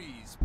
Freeze,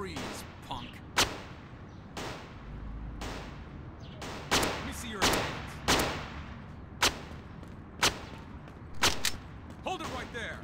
Freeze, punk. Let me see your hands. Hold it right there.